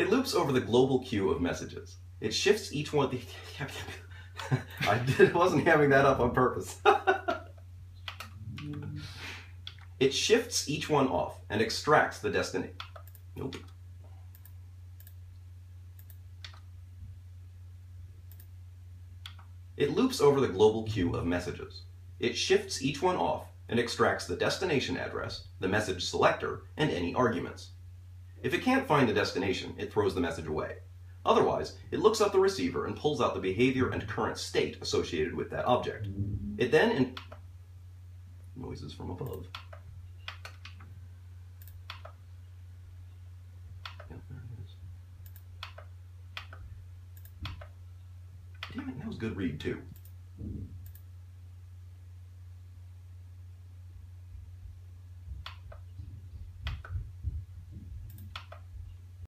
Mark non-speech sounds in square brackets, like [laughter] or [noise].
It loops over the global queue of messages. It shifts each one. [laughs] I did, wasn't having that up on purpose. [laughs] it shifts each one off and extracts the destiny. Nope. It loops over the global queue of messages. It shifts each one off and extracts the destination address, the message selector, and any arguments. If it can't find the destination, it throws the message away. Otherwise, it looks up the receiver and pulls out the behavior and current state associated with that object. It then in noises from above. Damn it, that was good read too.